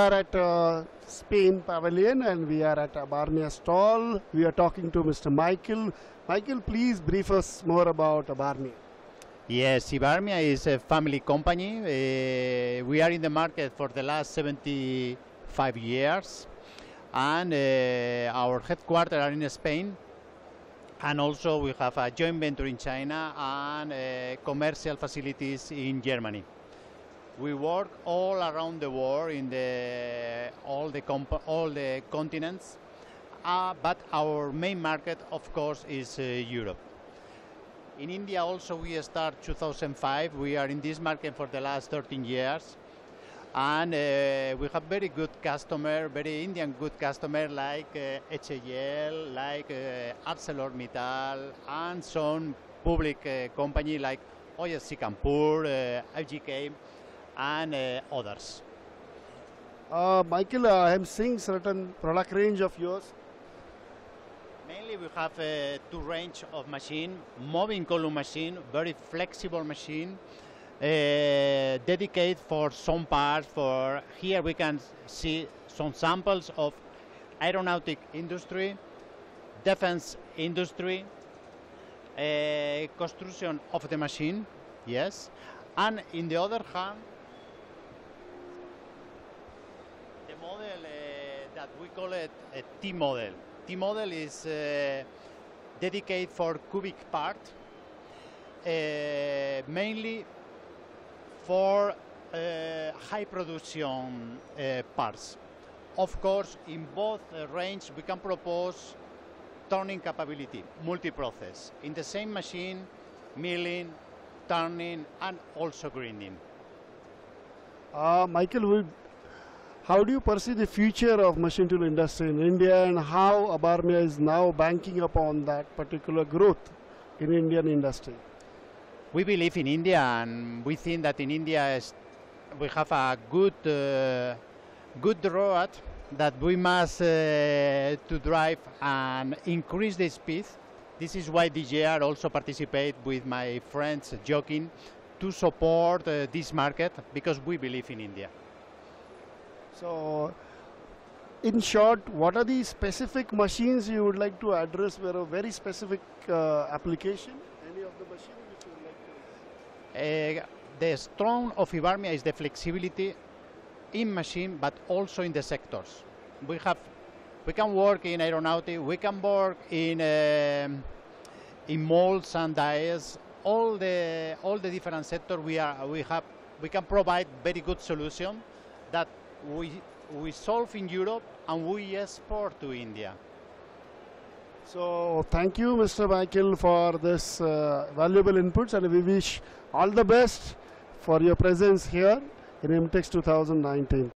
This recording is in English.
are at uh, Spain Pavilion and we are at Ibarmia stall. We are talking to Mr. Michael. Michael, please brief us more about Ibarmia. Yes, Ibarmia is a family company. Uh, we are in the market for the last 75 years, and uh, our headquarters are in Spain. And also, we have a joint venture in China and uh, commercial facilities in Germany. We work all around the world in the all the all the continents, uh, but our main market, of course, is uh, Europe. In India also we start 2005. We are in this market for the last 13 years. And uh, we have very good customer, very Indian good customer like uh, HAL, like uh, ArcelorMittal, and some public uh, company like OSC Kanpur, uh, FGK, and uh, others. Uh, Michael, uh, I am seeing certain product range of yours. Mainly we have uh, two range of machine, moving column machine, very flexible machine, uh, dedicated for some parts. For here we can see some samples of aeronautic industry, defense industry, uh, construction of the machine, yes, and in the other hand, the model uh, that we call it a T model. T model is uh, dedicated for cubic part, uh, mainly for high production parts. Of course, in both range, we can propose turning capability, multi-process. In the same machine, milling, turning, and also grinding. Uh, Michael, will, how do you perceive the future of machine tool industry in India and how Ibarmia is now banking upon that particular growth in Indian industry? We believe in India, and we think that in India we have a good, uh, good road that we must uh, to drive and increase the speed. This is why DJR also participate with my friends joking to support uh, this market because we believe in India. So, in short, what are the specific machines you would like to address where a very specific uh, application? Any of the machines which you would like to? Uh, the strong of Ibarmia is the flexibility in machine, but also in the sectors. We have, we can work in aeronautic, we can work in um, in molds and dies. All the all the different sectors we are we have we can provide very good solution that we we solve in Europe and we export to India. So, thank you, Mr. Michael, for this uh, valuable inputs, and we wish all the best for your presence here in IMTEX 2019.